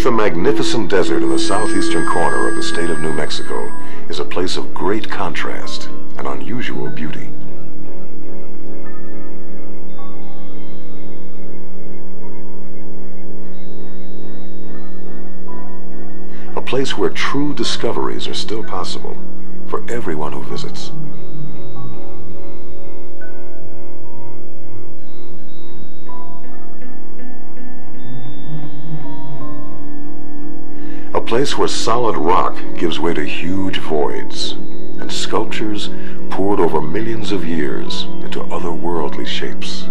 Beneath a magnificent desert in the southeastern corner of the state of New Mexico is a place of great contrast and unusual beauty. A place where true discoveries are still possible for everyone who visits. Place where solid rock gives way to huge voids, and sculptures poured over millions of years into otherworldly shapes.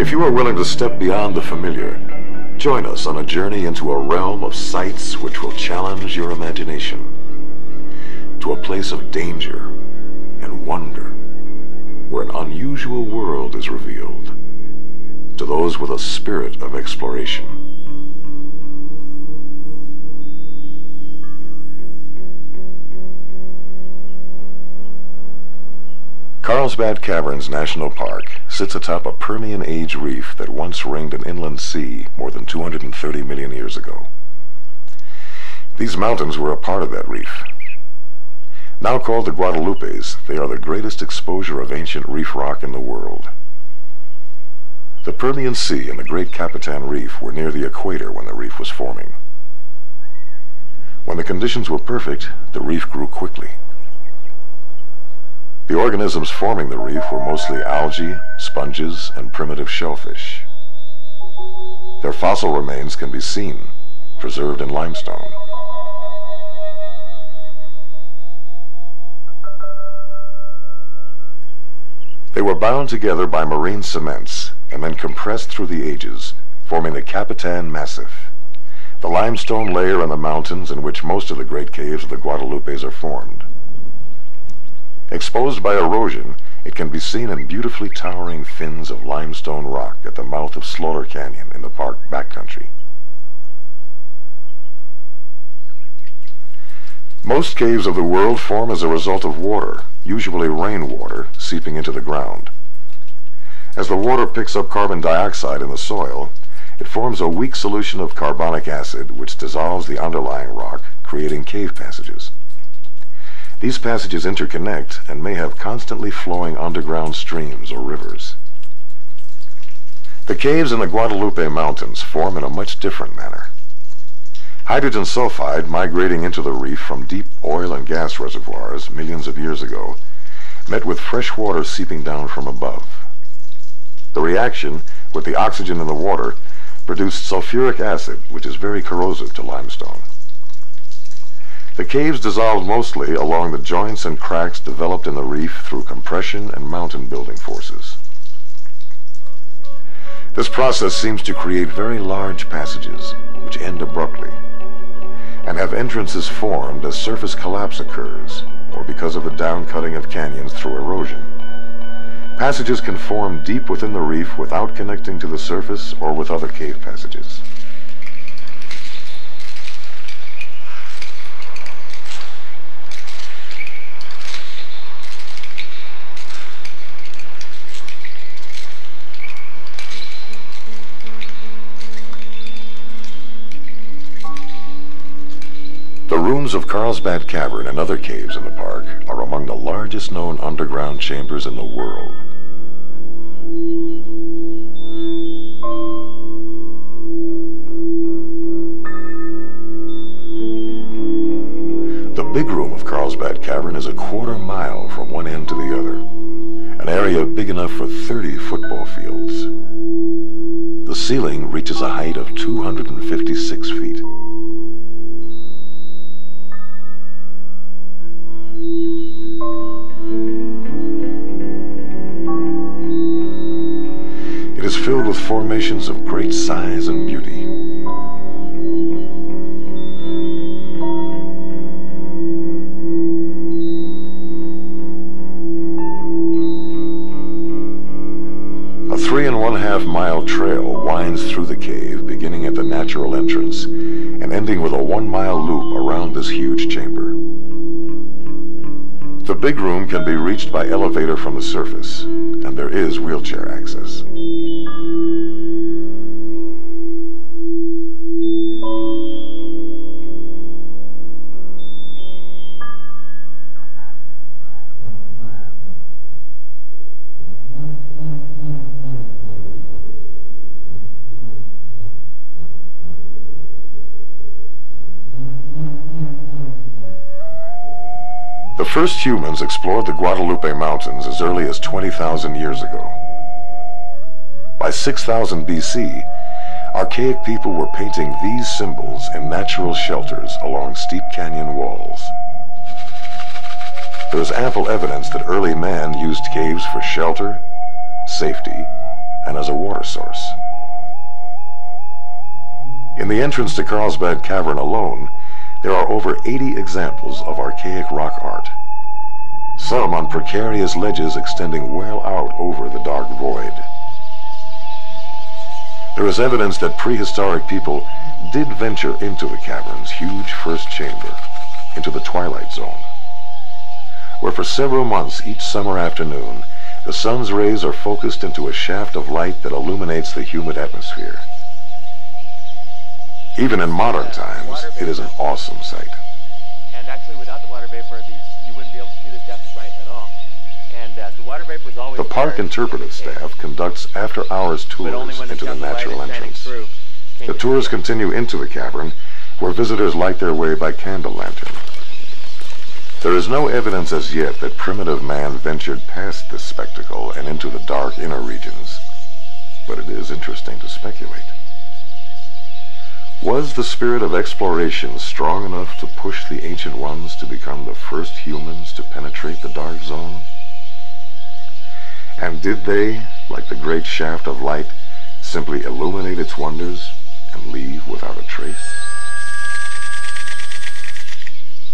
If you are willing to step beyond the familiar, join us on a journey into a realm of sights which will challenge your imagination to a place of danger wonder, where an unusual world is revealed to those with a spirit of exploration. Carlsbad Caverns National Park sits atop a Permian Age reef that once ringed an inland sea more than 230 million years ago. These mountains were a part of that reef, now called the Guadalupes, they are the greatest exposure of ancient reef rock in the world. The Permian Sea and the Great Capitan Reef were near the equator when the reef was forming. When the conditions were perfect, the reef grew quickly. The organisms forming the reef were mostly algae, sponges, and primitive shellfish. Their fossil remains can be seen, preserved in limestone. They were bound together by marine cements and then compressed through the ages, forming the Capitan Massif, the limestone layer in the mountains in which most of the great caves of the Guadalupes are formed. Exposed by erosion, it can be seen in beautifully towering fins of limestone rock at the mouth of Slaughter Canyon in the park backcountry. Most caves of the world form as a result of water, usually rainwater, seeping into the ground. As the water picks up carbon dioxide in the soil, it forms a weak solution of carbonic acid which dissolves the underlying rock, creating cave passages. These passages interconnect and may have constantly flowing underground streams or rivers. The caves in the Guadalupe Mountains form in a much different manner. Hydrogen sulfide migrating into the reef from deep oil and gas reservoirs millions of years ago met with fresh water seeping down from above. The reaction with the oxygen in the water produced sulfuric acid, which is very corrosive to limestone. The caves dissolved mostly along the joints and cracks developed in the reef through compression and mountain building forces. This process seems to create very large passages, which end abruptly and have entrances formed as surface collapse occurs, or because of the downcutting of canyons through erosion. Passages can form deep within the reef without connecting to the surface or with other cave passages. The rooms of Carlsbad Cavern and other caves in the park are among the largest known underground chambers in the world. The big room of Carlsbad Cavern is a quarter mile from one end to the other, an area big enough for 30 football fields. The ceiling reaches a height of 256 feet. It is filled with formations of great size and beauty. A three and one half mile trail winds through the cave, beginning at the natural entrance and ending with a one mile loop around this huge chamber. The big room can be reached by elevator from the surface, and there is wheelchair access. First humans explored the Guadalupe Mountains as early as 20,000 years ago. By 6000 BC, archaic people were painting these symbols in natural shelters along steep canyon walls. There is ample evidence that early man used caves for shelter, safety, and as a water source. In the entrance to Carlsbad Cavern alone, there are over 80 examples of archaic rock art, some on precarious ledges extending well out over the dark void. There is evidence that prehistoric people did venture into the cavern's huge first chamber, into the twilight zone, where for several months each summer afternoon, the sun's rays are focused into a shaft of light that illuminates the humid atmosphere. Even in modern times, it is an awesome sight. And actually, without the water vapor, you wouldn't be able to see the depth of light at all. And uh, the water vapor is always The park interpretive staff conducts after-hours tours into the light natural entrance. through. The tours continue into the cavern, where visitors light their way by candle lantern. There is no evidence as yet that primitive man ventured past this spectacle and into the dark inner regions, but it is interesting to speculate. Was the spirit of exploration strong enough to push the ancient ones to become the first humans to penetrate the dark zone? And did they, like the great shaft of light, simply illuminate its wonders and leave without a trace?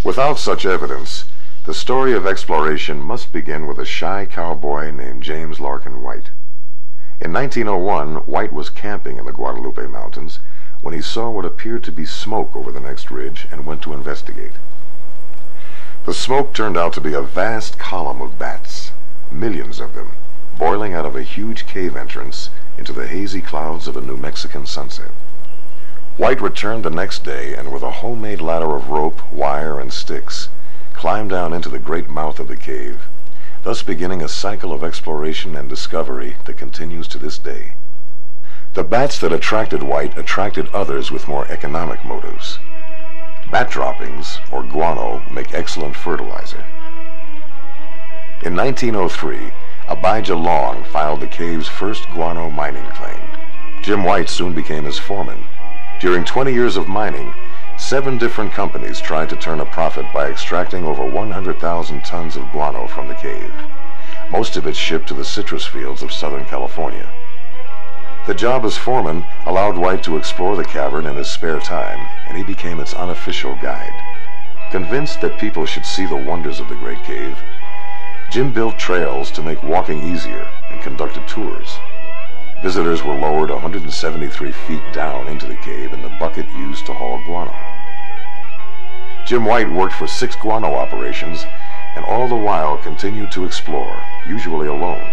Without such evidence, the story of exploration must begin with a shy cowboy named James Larkin White. In 1901, White was camping in the Guadalupe Mountains when he saw what appeared to be smoke over the next ridge and went to investigate. The smoke turned out to be a vast column of bats, millions of them, boiling out of a huge cave entrance into the hazy clouds of a New Mexican sunset. White returned the next day and with a homemade ladder of rope, wire, and sticks, climbed down into the great mouth of the cave, thus beginning a cycle of exploration and discovery that continues to this day. The bats that attracted White attracted others with more economic motives. Bat droppings, or guano, make excellent fertilizer. In 1903, Abijah Long filed the cave's first guano mining claim. Jim White soon became his foreman. During 20 years of mining, seven different companies tried to turn a profit by extracting over 100,000 tons of guano from the cave, most of it shipped to the citrus fields of Southern California. The job as foreman allowed White to explore the cavern in his spare time, and he became its unofficial guide. Convinced that people should see the wonders of the Great Cave, Jim built trails to make walking easier and conducted tours. Visitors were lowered 173 feet down into the cave in the bucket used to haul guano. Jim White worked for six guano operations and all the while continued to explore, usually alone,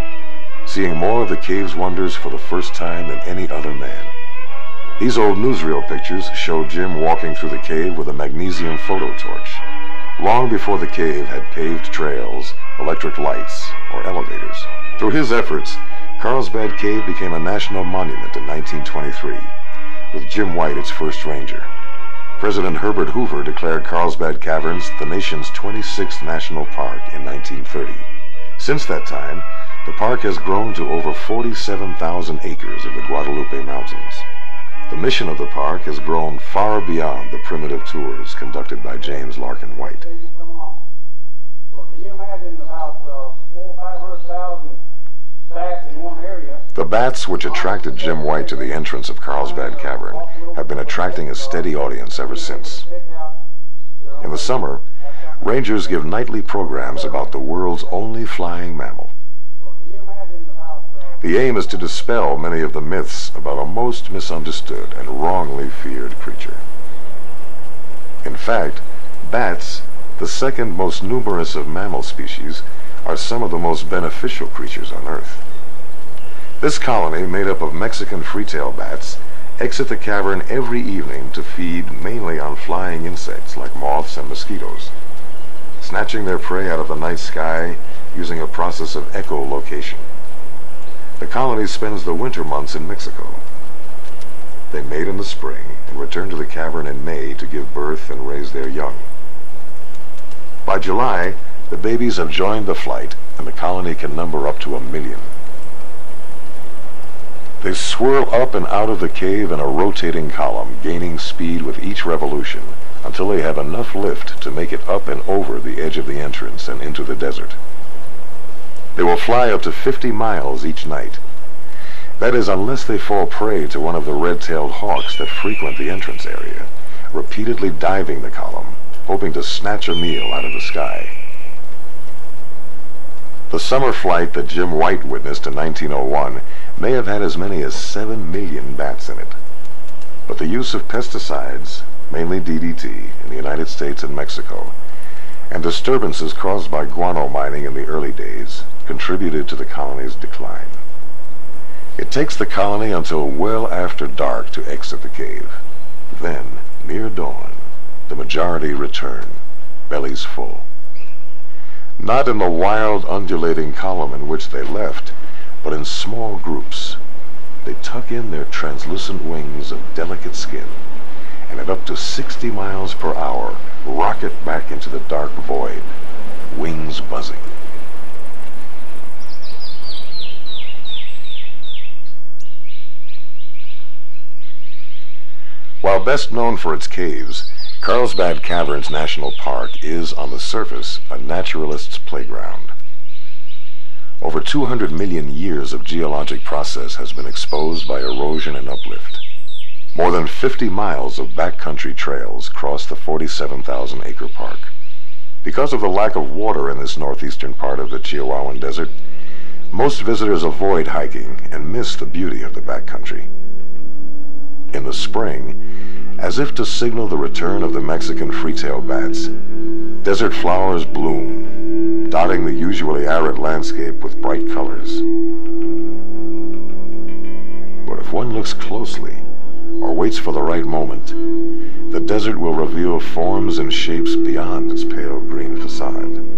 seeing more of the cave's wonders for the first time than any other man. These old newsreel pictures show Jim walking through the cave with a magnesium phototorch, long before the cave had paved trails, electric lights, or elevators. Through his efforts, Carlsbad Cave became a national monument in 1923, with Jim White its first ranger. President Herbert Hoover declared Carlsbad Caverns the nation's 26th national park in 1930. Since that time, the park has grown to over 47,000 acres of the Guadalupe Mountains. The mission of the park has grown far beyond the primitive tours conducted by James Larkin White. Babies come on. Well, can you imagine about uh, four or five hundred thousand bats in one area? The bats which attracted Jim White to the entrance of Carlsbad Cavern have been attracting a steady audience ever since. In the summer, rangers give nightly programs about the world's only flying mammal. The aim is to dispel many of the myths about a most misunderstood and wrongly feared creature. In fact, bats the second most numerous of mammal species, are some of the most beneficial creatures on Earth. This colony, made up of Mexican free-tail bats, exit the cavern every evening to feed mainly on flying insects like moths and mosquitoes, snatching their prey out of the night sky using a process of echolocation. The colony spends the winter months in Mexico. They mate in the spring and return to the cavern in May to give birth and raise their young. By July, the babies have joined the flight and the colony can number up to a million. They swirl up and out of the cave in a rotating column, gaining speed with each revolution until they have enough lift to make it up and over the edge of the entrance and into the desert. They will fly up to 50 miles each night. That is, unless they fall prey to one of the red-tailed hawks that frequent the entrance area, repeatedly diving the column, hoping to snatch a meal out of the sky. The summer flight that Jim White witnessed in 1901 may have had as many as 7 million bats in it. But the use of pesticides, mainly DDT, in the United States and Mexico, and disturbances caused by guano mining in the early days contributed to the colony's decline. It takes the colony until well after dark to exit the cave. Then, near dawn, the majority return, bellies full. Not in the wild undulating column in which they left, but in small groups. They tuck in their translucent wings of delicate skin, and at up to 60 miles per hour, rocket back into the dark void, wings buzzing. While best known for its caves, Carlsbad Caverns National Park is, on the surface, a naturalist's playground. Over 200 million years of geologic process has been exposed by erosion and uplift. More than 50 miles of backcountry trails cross the 47,000-acre park. Because of the lack of water in this northeastern part of the Chihuahuan Desert, most visitors avoid hiking and miss the beauty of the backcountry. In the spring, as if to signal the return of the Mexican free-tail bats, desert flowers bloom dotting the usually arid landscape with bright colors. But if one looks closely, or waits for the right moment, the desert will reveal forms and shapes beyond its pale green facade.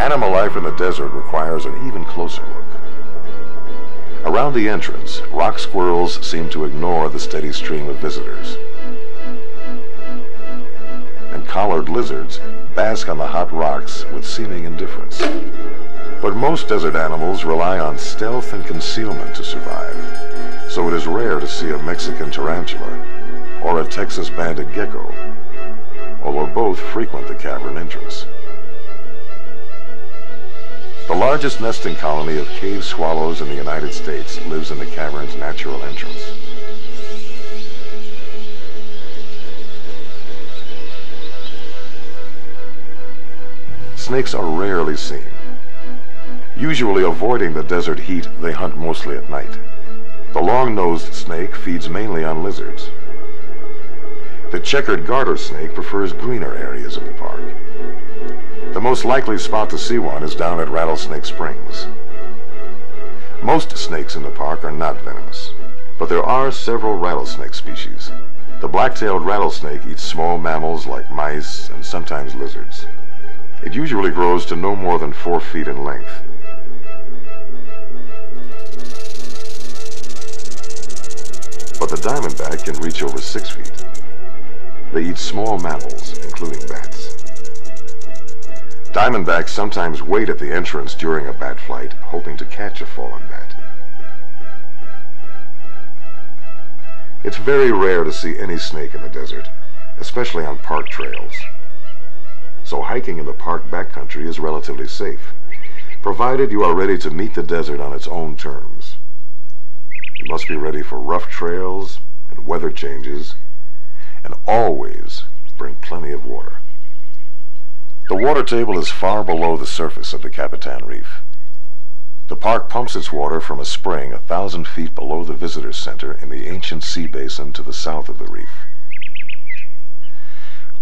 Animal life in the desert requires an even closer look. Around the entrance, rock squirrels seem to ignore the steady stream of visitors. And collared lizards bask on the hot rocks with seeming indifference. But most desert animals rely on stealth and concealment to survive, so it is rare to see a Mexican tarantula or a Texas banded gecko, although both frequent the cavern entrance. The largest nesting colony of cave swallows in the United States lives in the cavern's natural entrance. Snakes are rarely seen. Usually avoiding the desert heat, they hunt mostly at night. The long-nosed snake feeds mainly on lizards. The checkered garter snake prefers greener areas of the park. The most likely spot to see one is down at Rattlesnake Springs. Most snakes in the park are not venomous, but there are several rattlesnake species. The black-tailed rattlesnake eats small mammals like mice and sometimes lizards. It usually grows to no more than four feet in length. But the diamondback can reach over six feet. They eat small mammals, including bats. Diamondbacks sometimes wait at the entrance during a bat flight, hoping to catch a fallen bat. It's very rare to see any snake in the desert, especially on park trails. So hiking in the park backcountry is relatively safe, provided you are ready to meet the desert on its own terms. You must be ready for rough trails and weather changes, and always bring plenty of water. The water table is far below the surface of the Capitan Reef. The park pumps its water from a spring a thousand feet below the visitor center in the ancient sea basin to the south of the reef.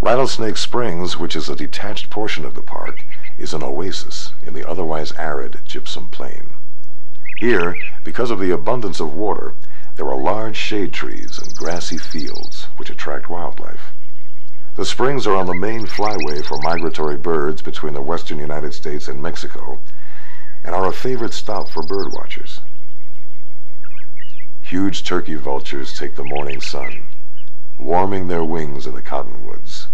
Rattlesnake Springs, which is a detached portion of the park, is an oasis in the otherwise arid gypsum plain. Here, because of the abundance of water, there are large shade trees and grassy fields which attract wildlife. The springs are on the main flyway for migratory birds between the western United States and Mexico and are a favorite stop for bird watchers. Huge turkey vultures take the morning sun, warming their wings in the cottonwoods.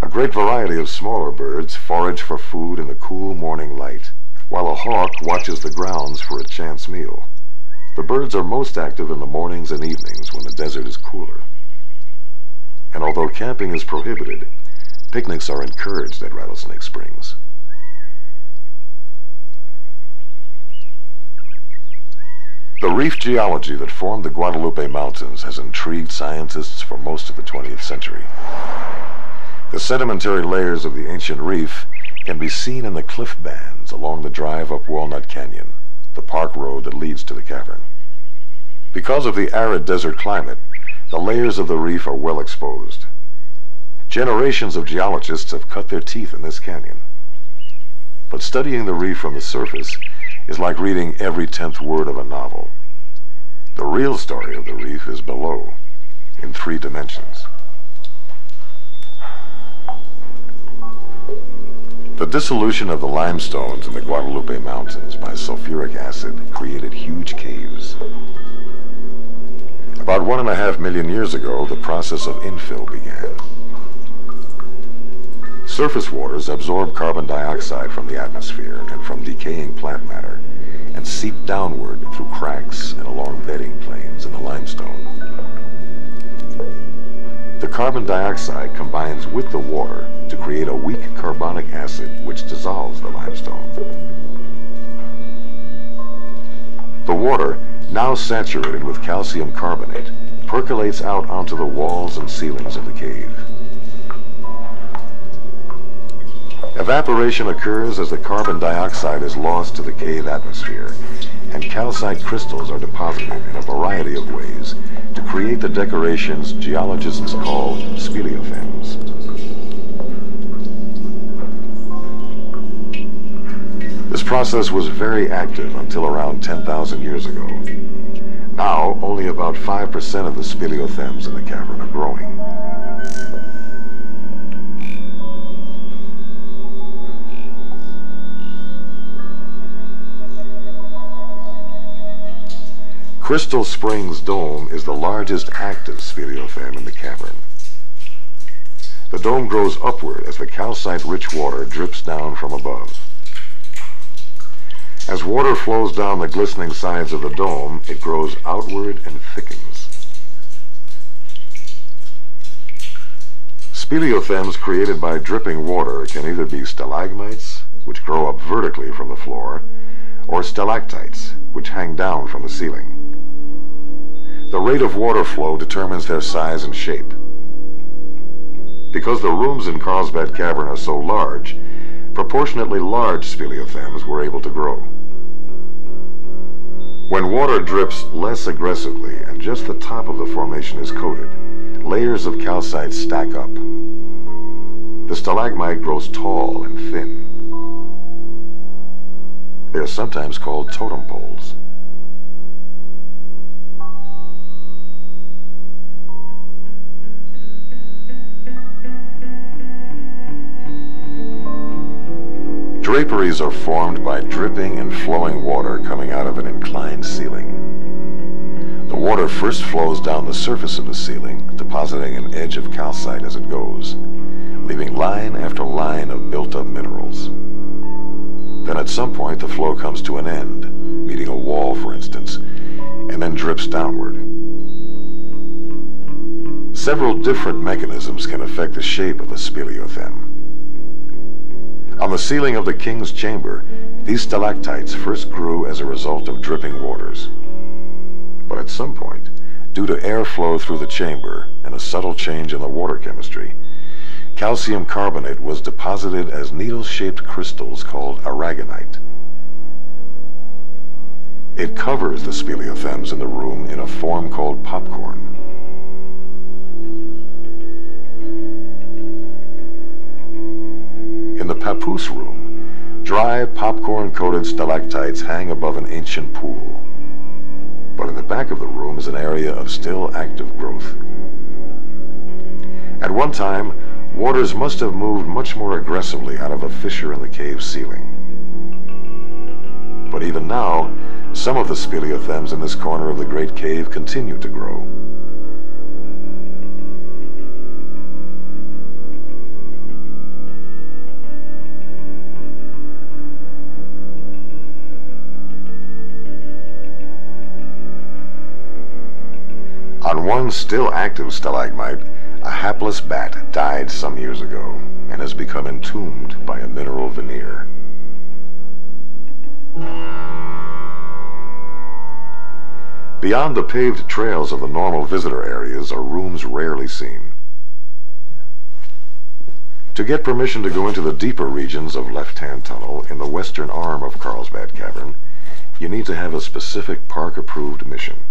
A great variety of smaller birds forage for food in the cool morning light, while a hawk watches the grounds for a chance meal. The birds are most active in the mornings and evenings when the desert is cooler. And although camping is prohibited, picnics are encouraged at Rattlesnake Springs. The reef geology that formed the Guadalupe Mountains has intrigued scientists for most of the 20th century. The sedimentary layers of the ancient reef can be seen in the cliff bands along the drive up Walnut Canyon the park road that leads to the cavern. Because of the arid desert climate, the layers of the reef are well exposed. Generations of geologists have cut their teeth in this canyon. But studying the reef from the surface is like reading every tenth word of a novel. The real story of the reef is below, in three dimensions. The dissolution of the limestones in the Guadalupe Mountains by sulfuric acid created huge caves. About one and a half million years ago, the process of infill began. Surface waters absorb carbon dioxide from the atmosphere and from decaying plant matter and seep downward through cracks and along bedding planes in the limestone. The carbon dioxide combines with the water to create a weak carbonic acid which dissolves the limestone. The water, now saturated with calcium carbonate, percolates out onto the walls and ceilings of the cave. Evaporation occurs as the carbon dioxide is lost to the cave atmosphere, and calcite crystals are deposited in a variety of ways to create the decorations geologists call speleothems. This process was very active until around 10,000 years ago. Now, only about 5% of the speleothems in the cavern are growing. Crystal Springs Dome is the largest active speleothem in the cavern. The dome grows upward as the calcite-rich water drips down from above. As water flows down the glistening sides of the dome, it grows outward and thickens. Speleothems created by dripping water can either be stalagmites, which grow up vertically from the floor, or stalactites, which hang down from the ceiling. The rate of water flow determines their size and shape. Because the rooms in Carlsbad Cavern are so large, proportionately large speleothems were able to grow. When water drips less aggressively and just the top of the formation is coated, layers of calcite stack up. The stalagmite grows tall and thin. They are sometimes called totem poles. Draperies are formed by dripping and flowing water coming out of an inclined ceiling. The water first flows down the surface of the ceiling, depositing an edge of calcite as it goes, leaving line after line of built-up minerals. Then at some point the flow comes to an end, meeting a wall for instance, and then drips downward. Several different mechanisms can affect the shape of a speleothem. On the ceiling of the king's chamber, these stalactites first grew as a result of dripping waters. But at some point, due to airflow through the chamber and a subtle change in the water chemistry, calcium carbonate was deposited as needle-shaped crystals called aragonite. It covers the speleothems in the room in a form called popcorn. In the papoose room, dry popcorn-coated stalactites hang above an ancient pool. But in the back of the room is an area of still active growth. At one time, waters must have moved much more aggressively out of a fissure in the cave ceiling. But even now, some of the speleothems in this corner of the great cave continue to grow. One still active stalagmite, a hapless bat died some years ago and has become entombed by a mineral veneer. Beyond the paved trails of the normal visitor areas are rooms rarely seen. To get permission to go into the deeper regions of Left Hand Tunnel in the western arm of Carlsbad Cavern, you need to have a specific park-approved mission.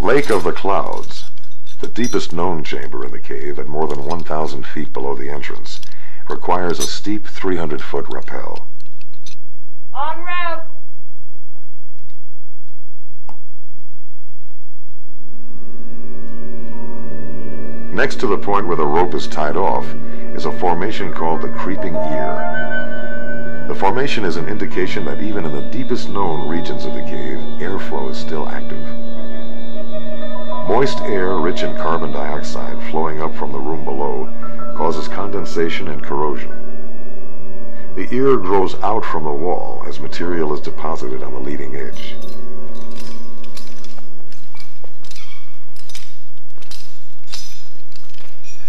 Lake of the Clouds, the deepest known chamber in the cave at more than 1,000 feet below the entrance, requires a steep 300-foot rappel. En route. Next to the point where the rope is tied off is a formation called the Creeping Ear. The formation is an indication that even in the deepest known regions of the cave, airflow is still active. Moist air rich in carbon dioxide flowing up from the room below causes condensation and corrosion. The ear grows out from the wall as material is deposited on the leading edge.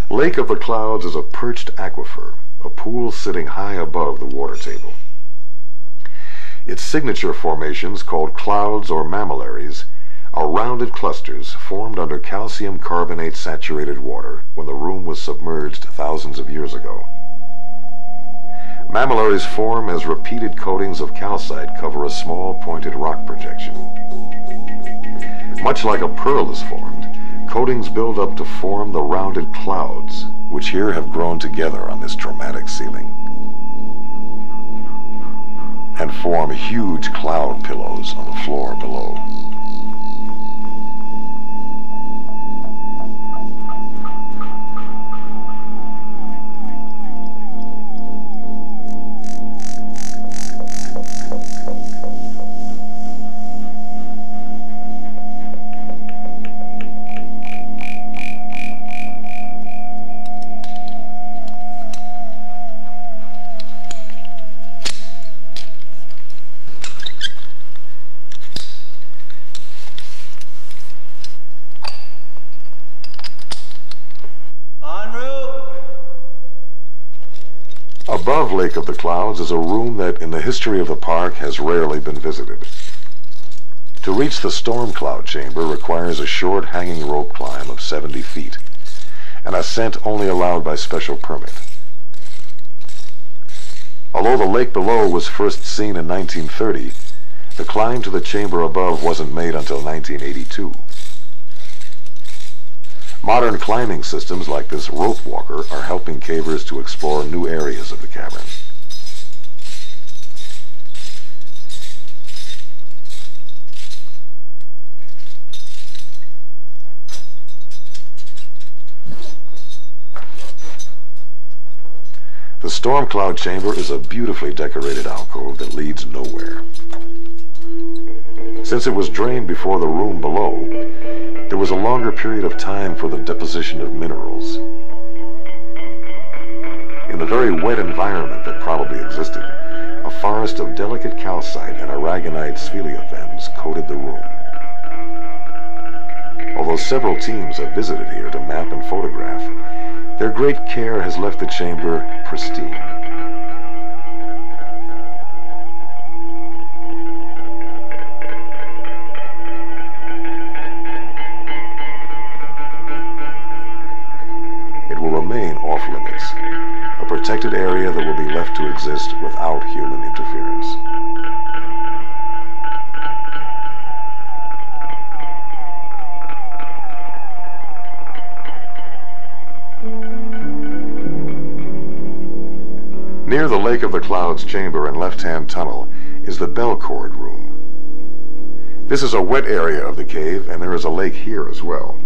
Lake of the Clouds is a perched aquifer, a pool sitting high above the water table. Its signature formations, called clouds or mammillaries, are rounded clusters formed under calcium carbonate saturated water when the room was submerged thousands of years ago. Mammillaries form as repeated coatings of calcite cover a small pointed rock projection. Much like a pearl is formed, coatings build up to form the rounded clouds, which here have grown together on this dramatic ceiling, and form huge cloud pillows on the floor below. Above Lake of the Clouds is a room that in the history of the park has rarely been visited. To reach the storm cloud chamber requires a short hanging rope climb of 70 feet, an ascent only allowed by special permit. Although the lake below was first seen in 1930, the climb to the chamber above wasn't made until 1982. Modern climbing systems like this rope walker are helping cavers to explore new areas of the cavern. The storm cloud chamber is a beautifully decorated alcove that leads nowhere. Since it was drained before the room below, there was a longer period of time for the deposition of minerals. In the very wet environment that probably existed, a forest of delicate calcite and aragonite speleothems coated the room. Although several teams have visited here to map and photograph, their great care has left the chamber pristine. Protected area that will be left to exist without human interference. Near the Lake of the Clouds chamber and left-hand tunnel is the Bell Cord room. This is a wet area of the cave, and there is a lake here as well.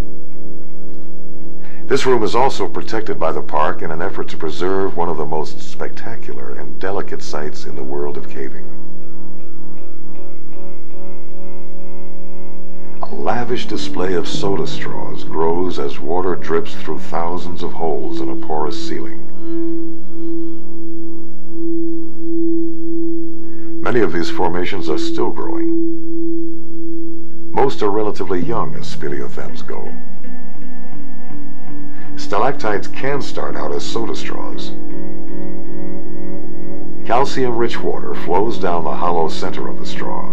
This room is also protected by the park in an effort to preserve one of the most spectacular and delicate sights in the world of caving. A lavish display of soda straws grows as water drips through thousands of holes in a porous ceiling. Many of these formations are still growing. Most are relatively young as speleothems go. Stalactites can start out as soda straws. Calcium-rich water flows down the hollow center of the straw.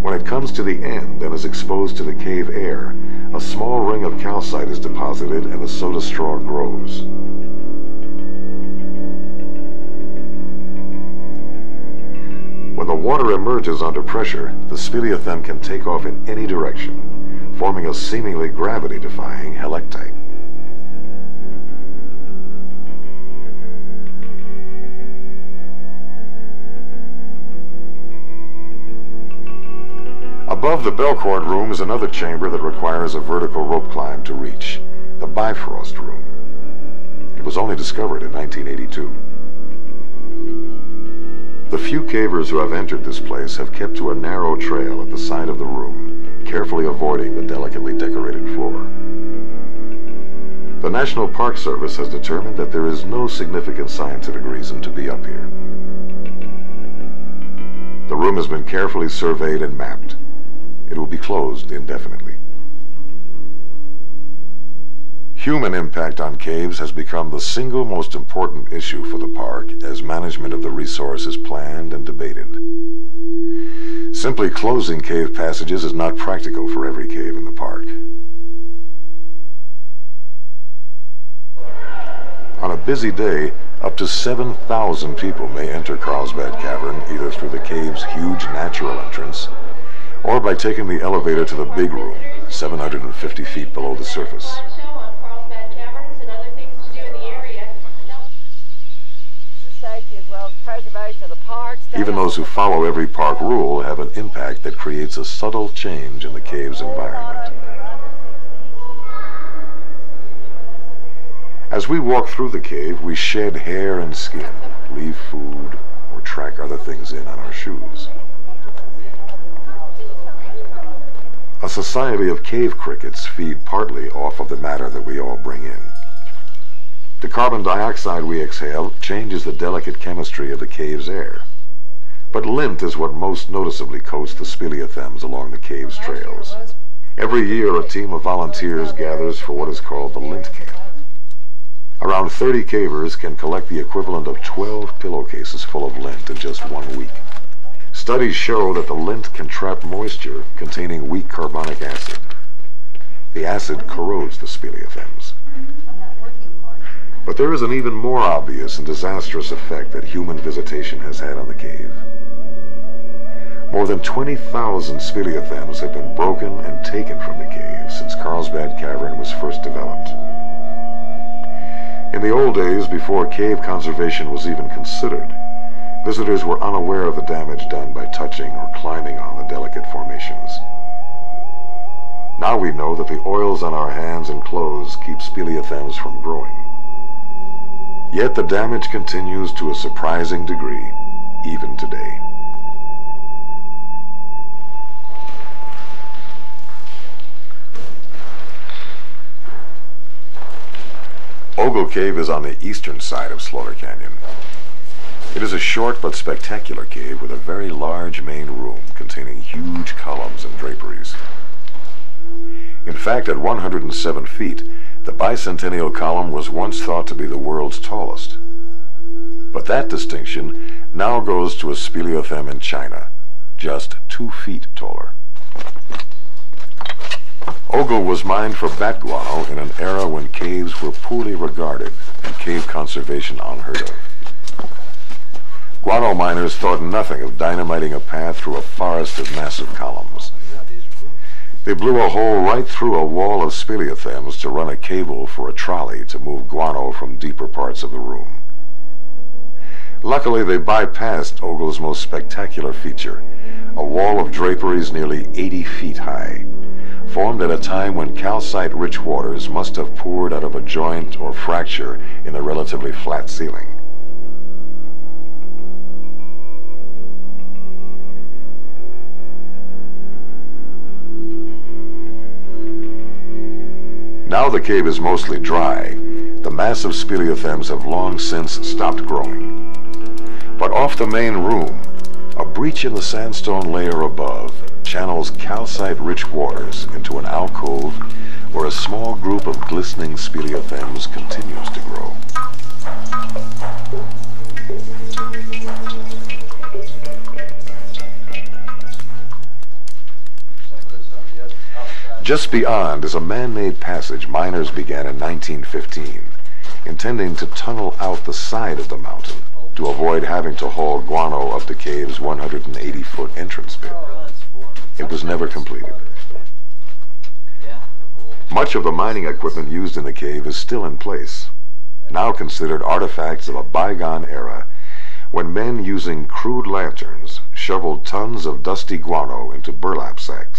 When it comes to the end and is exposed to the cave air, a small ring of calcite is deposited and the soda straw grows. When the water emerges under pressure, the speleothem can take off in any direction, forming a seemingly gravity-defying helictite. Above the Bell Cord room is another chamber that requires a vertical rope climb to reach, the Bifrost room. It was only discovered in 1982. The few cavers who have entered this place have kept to a narrow trail at the side of the room, carefully avoiding the delicately decorated floor. The National Park Service has determined that there is no significant scientific reason to be up here. The room has been carefully surveyed and mapped. It will be closed indefinitely. Human impact on caves has become the single most important issue for the park as management of the resource is planned and debated. Simply closing cave passages is not practical for every cave in the park. On a busy day, up to 7,000 people may enter Carlsbad Cavern either through the cave's huge natural entrance or by taking the elevator to the big room, 750 feet below the surface. Even those who follow every park rule have an impact that creates a subtle change in the cave's environment. As we walk through the cave, we shed hair and skin, leave food, or track other things in on our shoes. A society of cave crickets feed partly off of the matter that we all bring in. The carbon dioxide we exhale changes the delicate chemistry of the cave's air. But lint is what most noticeably coats the speleothems along the cave's trails. Every year a team of volunteers gathers for what is called the lint camp. Around 30 cavers can collect the equivalent of 12 pillowcases full of lint in just one week. Studies show that the lint can trap moisture containing weak carbonic acid. The acid corrodes the speleothems. But there is an even more obvious and disastrous effect that human visitation has had on the cave. More than 20,000 speleothems have been broken and taken from the cave since Carlsbad Cavern was first developed. In the old days, before cave conservation was even considered, visitors were unaware of the damage done by touching or climbing on the delicate formations. Now we know that the oils on our hands and clothes keep speleothems from growing. Yet the damage continues to a surprising degree, even today. Ogle Cave is on the eastern side of Slaughter Canyon. It is a short but spectacular cave with a very large main room containing huge columns and draperies. In fact, at 107 feet, the bicentennial column was once thought to be the world's tallest. But that distinction now goes to a speleothem in China, just two feet taller. Ogle was mined for bat guano in an era when caves were poorly regarded and cave conservation unheard of. Guano miners thought nothing of dynamiting a path through a forest of massive columns. They blew a hole right through a wall of speleothems to run a cable for a trolley to move guano from deeper parts of the room. Luckily, they bypassed Ogle's most spectacular feature, a wall of draperies nearly 80 feet high, formed at a time when calcite-rich waters must have poured out of a joint or fracture in the relatively flat ceiling. Now the cave is mostly dry. The massive speleothems have long since stopped growing. But off the main room, a breach in the sandstone layer above channels calcite-rich waters into an alcove where a small group of glistening speleothems continues to grow. Just beyond is a man-made passage miners began in 1915, intending to tunnel out the side of the mountain to avoid having to haul guano up the cave's 180-foot entrance pit. It was never completed. Much of the mining equipment used in the cave is still in place, now considered artifacts of a bygone era when men using crude lanterns shoveled tons of dusty guano into burlap sacks.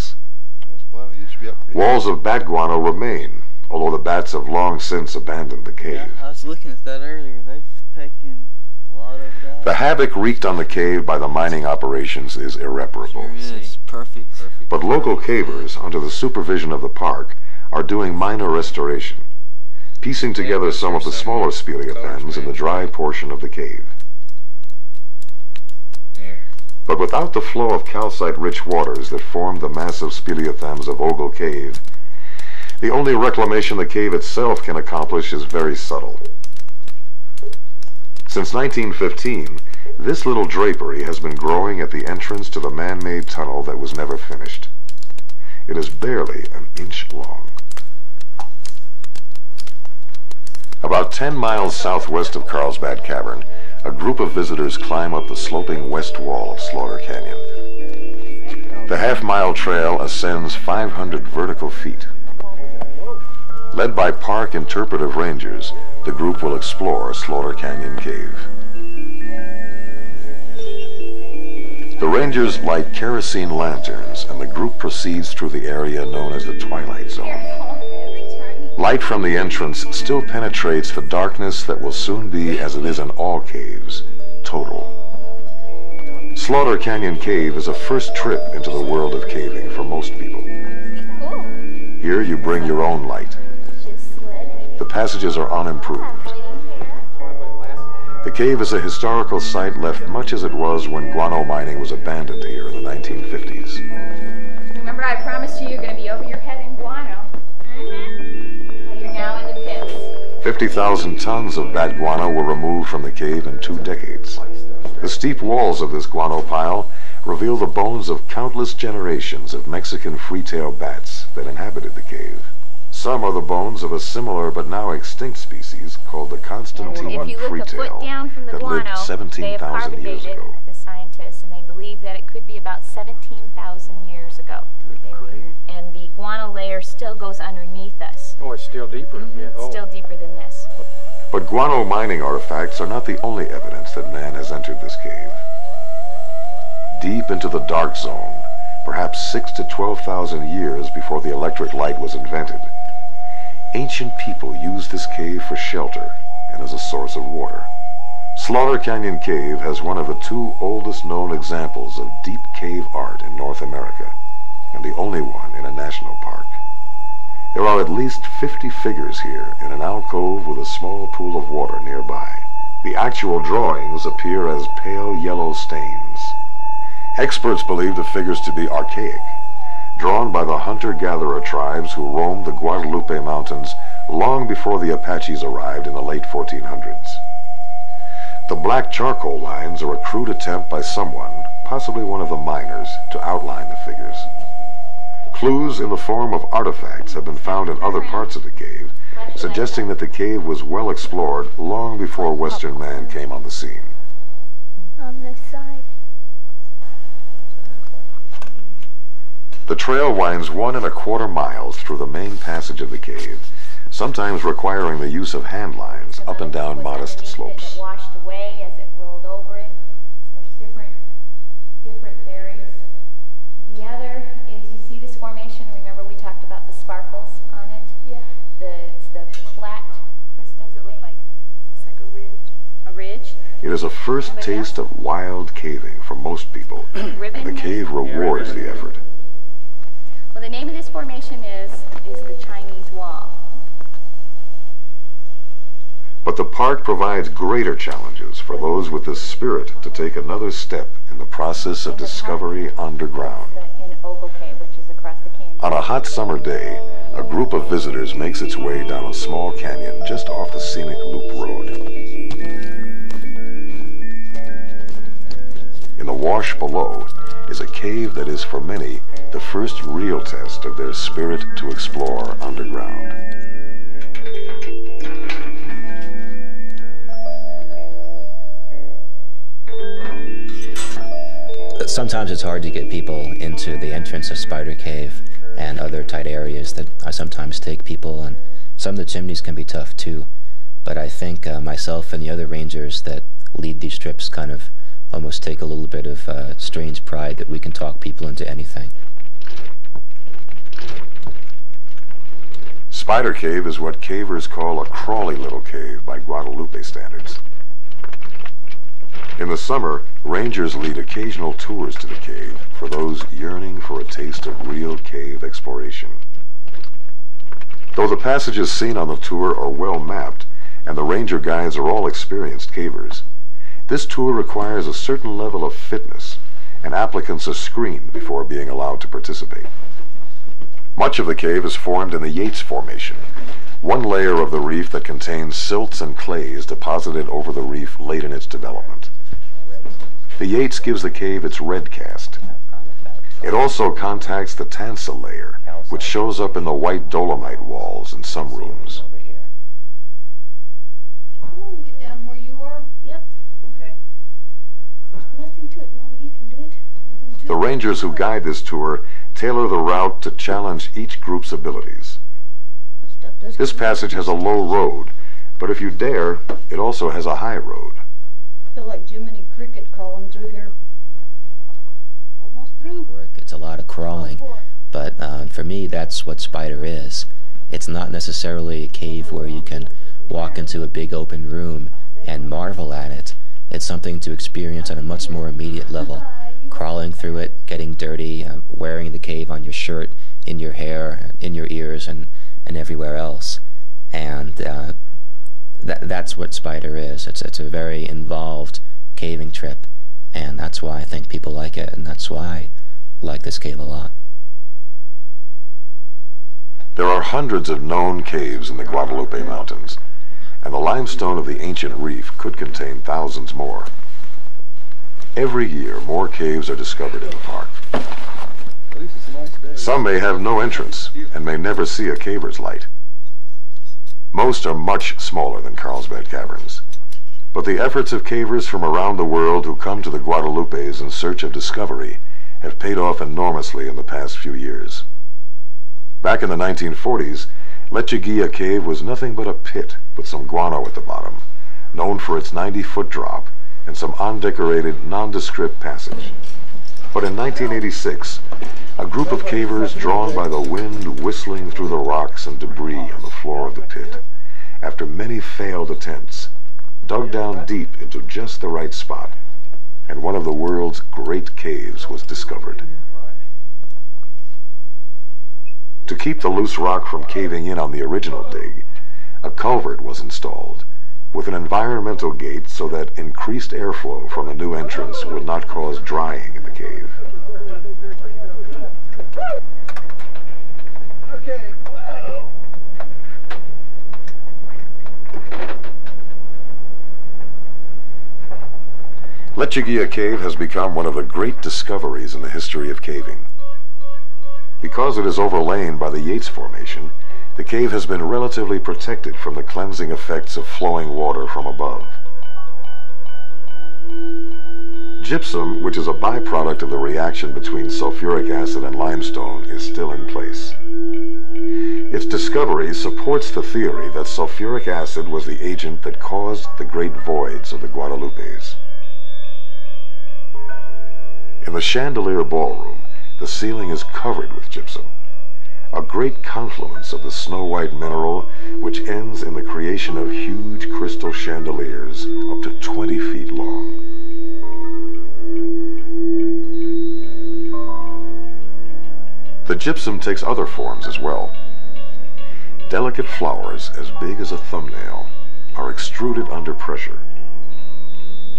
Walls of bat guano remain, although the bats have long since abandoned the cave. Yeah, I was looking at that earlier. They've taken a lot of it out. The havoc wreaked on the cave by the mining operations is irreparable. Sure is. Perfect. Perfect. But local cavers, under the supervision of the park, are doing minor restoration, piecing together some of the smaller speleothems in the dry portion of the cave. But without the flow of calcite-rich waters that formed the massive speleothems of Ogle Cave, the only reclamation the cave itself can accomplish is very subtle. Since 1915, this little drapery has been growing at the entrance to the man-made tunnel that was never finished. It is barely an inch long. About 10 miles southwest of Carlsbad Cavern, a group of visitors climb up the sloping west wall of Slaughter Canyon. The half-mile trail ascends 500 vertical feet. Led by park interpretive rangers, the group will explore Slaughter Canyon Cave. The rangers light kerosene lanterns and the group proceeds through the area known as the Twilight Zone. Light from the entrance still penetrates the darkness that will soon be, as it is in all caves, total. Slaughter Canyon Cave is a first trip into the world of caving for most people. Here you bring your own light. The passages are unimproved. The cave is a historical site left much as it was when guano mining was abandoned here in the 1950s. Remember I promised you you're going to be 50,000 tons of bat guano were removed from the cave in two decades. The steep walls of this guano pile reveal the bones of countless generations of Mexican free-tailed bats that inhabited the cave. Some are the bones of a similar but now extinct species called the If Constantine you look a foot free-tail down from the that lived guano, they have 17,000 years ago. the scientists, and they believe that it could be about 17,000 years ago. They were here. And the guano layer still goes underneath us. Oh, it's still deeper. Mhm, Yeah. Oh. still deeper than this. But guano mining artifacts are not the only evidence that man has entered this cave. Deep into the dark zone, perhaps six to 12,000 years before the electric light was invented, ancient people used this cave for shelter and as a source of water. Slaughter Canyon Cave has one of the two oldest known examples of deep cave art in North America, and the only one in a national park. There are at least 50 figures here in an alcove with a small pool of water nearby. The actual drawings appear as pale yellow stains. Experts believe the figures to be archaic, drawn by the hunter-gatherer tribes who roamed the Guadalupe Mountains long before the Apaches arrived in the late 1400s. The black charcoal lines are a crude attempt by someone, possibly one of the miners, to outline the figures. Clues in the form of artifacts have been found in other parts of the cave suggesting that the cave was well explored long before Western man came on the scene. On this side. The trail winds one and a quarter miles through the main passage of the cave, sometimes requiring the use of hand lines up and down modest slopes. It washed away as it rolled over it. There's different, different theories. The other is you see this formation. Remember we talked about the sparkles on it. Yeah. The it's the flat crystals. It look like it's like a ridge. A ridge. It is a first taste of wild caving for most people, and the cave rewards the effort. Well, the name of this formation is is the Chinese Wall. But the park provides greater challenges for those with the spirit to take another step in the process of discovery underground. In Ogle Cave, which is across the canyon. On a hot summer day, a group of visitors makes its way down a small canyon just off the scenic Loop Road. In the wash below is a cave that is for many the first real test of their spirit to explore underground. Sometimes it's hard to get people into the entrance of Spider Cave and other tight areas that I sometimes take people, and some of the chimneys can be tough too. But I think uh, myself and the other rangers that lead these trips kind of almost take a little bit of uh, strange pride that we can talk people into anything. Spider Cave is what cavers call a crawly little cave by Guadalupe standards. In the summer, rangers lead occasional tours to the cave for those yearning for a taste of real cave exploration. Though the passages seen on the tour are well mapped, and the ranger guides are all experienced cavers, this tour requires a certain level of fitness, and applicants are screened before being allowed to participate. Much of the cave is formed in the Yates Formation, one layer of the reef that contains silts and clays deposited over the reef late in its development. The Yates gives the cave its red cast. It also contacts the Tansill layer, which shows up in the white dolomite walls in some rooms. Over here. Get down where you are? Yep. Okay. Nothing to it, Mama. You can do it. Nothing The rangers who guide this tour tailor the route to challenge each group's abilities. That stuff does This passage has a low road, but if you dare, it also has a high road. Feel like Jiminy Cricket crawling through here. Almost through. Work. It's a lot of crawling. But uh, for me, that's what Spider is. It's not necessarily a cave where you can walk into a big open room and marvel at it. It's something to experience on a much more immediate level. Crawling through it, getting dirty, uh, wearing the cave on your shirt, in your hair, in your ears, and, and everywhere else. And uh, that, that's what Spider is. It's, it's a very involved caving trip. And that's why I think people like it, and that's why I like this cave a lot. There are hundreds of known caves in the Guadalupe Mountains, and the limestone of the ancient reef could contain thousands more. Every year, more caves are discovered in the park. Some may have no entrance and may never see a caver's light. Most are much smaller than Carlsbad Caverns. But the efforts of cavers from around the world who come to the Guadalupes in search of discovery have paid off enormously in the past few years. Back in the 1940s, Lechuguilla Cave was nothing but a pit with some guano at the bottom, known for its 90-foot drop and some undecorated, nondescript passage. But in 1986, a group of cavers drawn by the wind whistling through the rocks and debris on the floor of the pit, after many failed attempts, dug down deep into just the right spot, and one of the world's great caves was discovered. To keep the loose rock from caving in on the original dig, a culvert was installed, with an environmental gate so that increased airflow from the new entrance would not cause drying in the cave. Lechuguilla Cave has become one of the great discoveries in the history of caving. Because it is overlain by the Yates Formation, the cave has been relatively protected from the cleansing effects of flowing water from above. Gypsum, which is a byproduct of the reaction between sulfuric acid and limestone, is still in place. Its discovery supports the theory that sulfuric acid was the agent that caused the great voids of the Guadalupes. In the chandelier ballroom, the ceiling is covered with gypsum, a great confluence of the snow-white mineral which ends in the creation of huge crystal chandeliers up to 20 feet long. The gypsum takes other forms as well. Delicate flowers as big as a thumbnail are extruded under pressure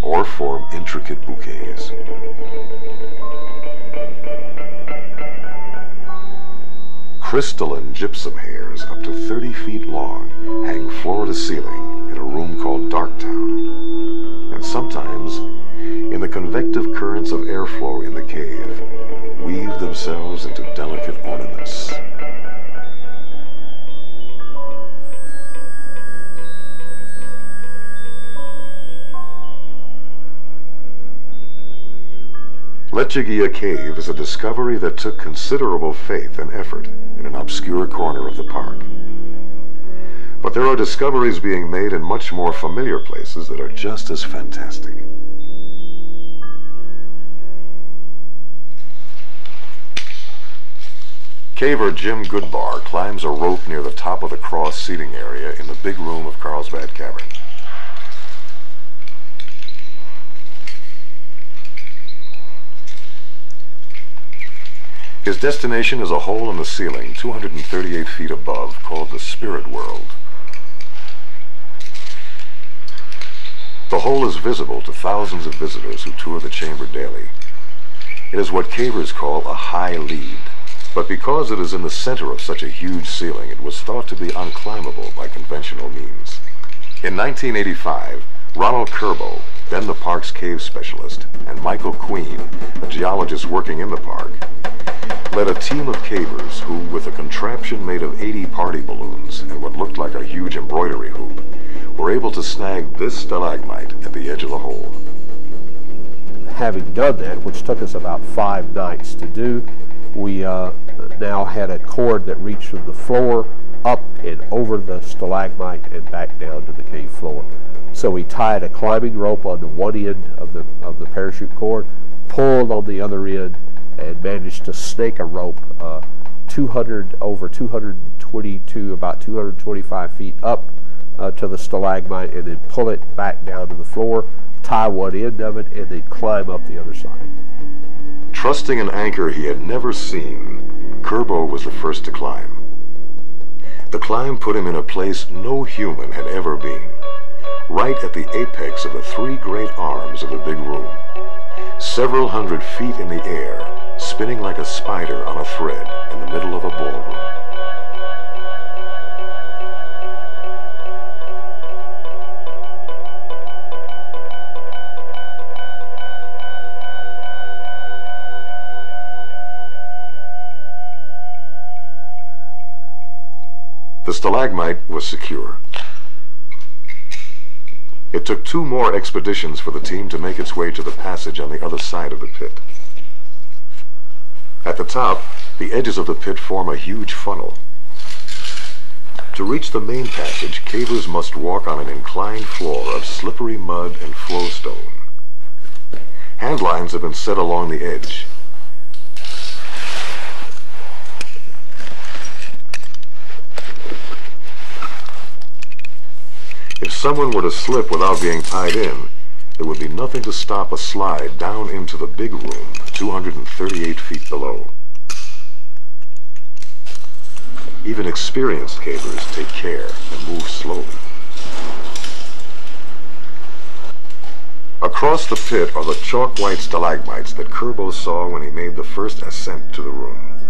or form intricate bouquets. Crystalline gypsum hairs up to 30 feet long hang floor to ceiling in a room called Darktown. And sometimes, in the convective currents of airflow in the cave, weave themselves into delicate ornaments. Lechuguilla Cave is a discovery that took considerable faith and effort in an obscure corner of the park. But there are discoveries being made in much more familiar places that are just as fantastic. Caver Jim Goodbar climbs a rope near the top of the cross seating area in the big room of Carlsbad Cavern. His destination is a hole in the ceiling 238 feet above called the Spirit World. The hole is visible to thousands of visitors who tour the chamber daily. It is what cavers call a high lead, but because it is in the center of such a huge ceiling, it was thought to be unclimbable by conventional means. In 1985, Ronald Kerbo, then the park's cave specialist, and Michael Queen, a geologist working in the park, led a team of cavers who, with a contraption made of 80 party balloons and what looked like a huge embroidery hoop, were able to snag this stalagmite at the edge of the hole. Having done that, which took us about five nights to do, we uh, now had a cord that reached from the floor up and over the stalagmite and back down to the cave floor. So we tied a climbing rope on the one end of the of the parachute cord, pulled on the other end, and managed to snake a rope uh, 200 over 222, about 225 feet up uh, to the stalagmite, and then pull it back down to the floor, tie one end of it, and then climb up the other side. Trusting an anchor he had never seen, Kerbo was the first to climb. The climb put him in a place no human had ever been, right at the apex of the three great arms of the big room, several hundred feet in the air, spinning like a spider on a thread in the middle of a ballroom. The stalagmite was secure. It took two more expeditions for the team to make its way to the passage on the other side of the pit. At the top, the edges of the pit form a huge funnel. To reach the main passage, cavers must walk on an inclined floor of slippery mud and flowstone. Handlines have been set along the edge. If someone were to slip without being tied in, there would be nothing to stop a slide down into the big room 238 feet below. Even experienced cavers take care and move slowly. Across the pit are the chalk white stalagmites that Kerbo saw when he made the first ascent to the room.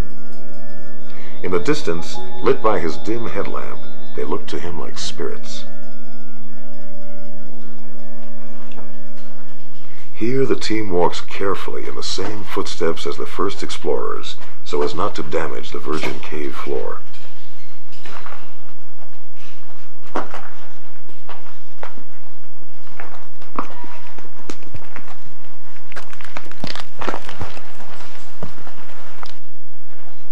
In the distance, lit by his dim headlamp, they looked to him like spirits. Here the team walks carefully in the same footsteps as the first explorers, so as not to damage the virgin cave floor.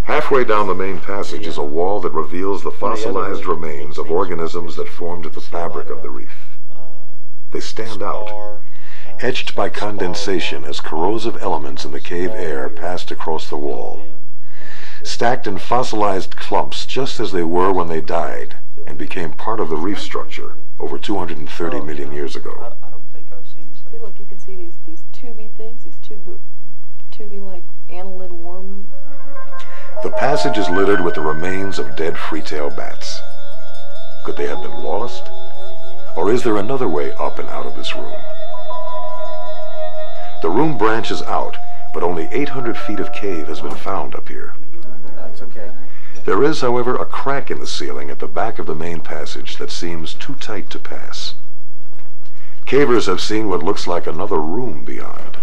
Halfway down the main passage is a wall that reveals the fossilized remains of organisms that formed the fabric of the reef. They stand out, etched by condensation as corrosive elements in the cave air passed across the wall, stacked in fossilized clumps just as they were when they died and became part of the reef structure over 230 million years ago. I don't think I've seen See, look, you can see these these tubey things, these tube, tubey like annelid worm. The passage is littered with the remains of dead free-tail bats. Could they have been lost? Or is there another way up and out of this room? The room branches out, but only 800 feet of cave has been found up here. That's okay. There is, however, a crack in the ceiling at the back of the main passage that seems too tight to pass. Cavers have seen what looks like another room beyond.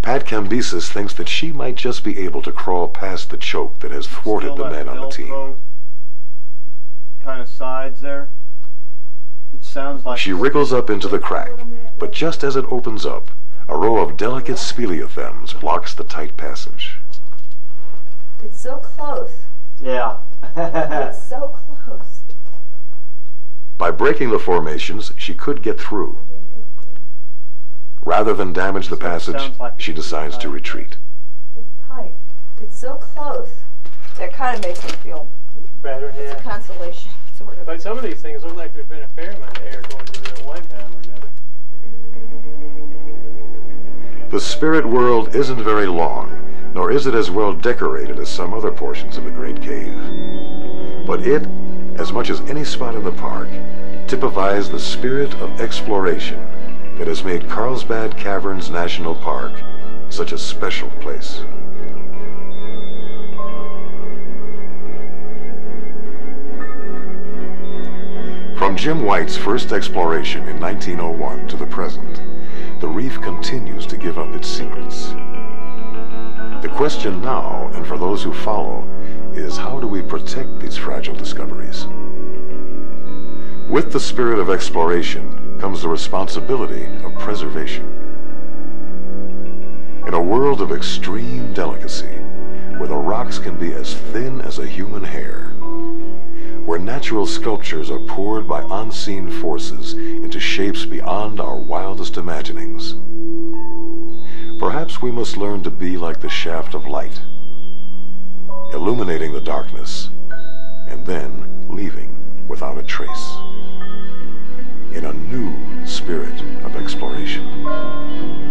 Pat Kambesis thinks that she might just be able to crawl past the choke that has thwarted the men on the team. Kind of sides there. It sounds like She wriggles up into the crack, but just as it opens up, a row of delicate speleothems blocks the tight passage. It's so close. Yeah. It's so close. By breaking the formations, she could get through. Rather than damage the passage, she decides to retreat. It's tight. It's so close. That kind of makes me feel Better, it's a yeah. consolation, sort of. But some of these things look like there's been a fair amount of air going The spirit world isn't very long, nor is it as well decorated as some other portions of the Great Cave. But it, as much as any spot in the park, typifies the spirit of exploration that has made Carlsbad Caverns National Park such a special place. From Jim White's first exploration in 1901 to the present, the reef continues to give up its secrets. The question now, and for those who follow, is how do we protect these fragile discoveries? With the spirit of exploration comes the responsibility of preservation. In a world of extreme delicacy, where the rocks can be as thin as a human hair, where natural sculptures are poured by unseen forces into shapes beyond our wildest imaginings, perhaps we must learn to be like the shaft of light, illuminating the darkness, and then leaving without a trace, in a new spirit of exploration.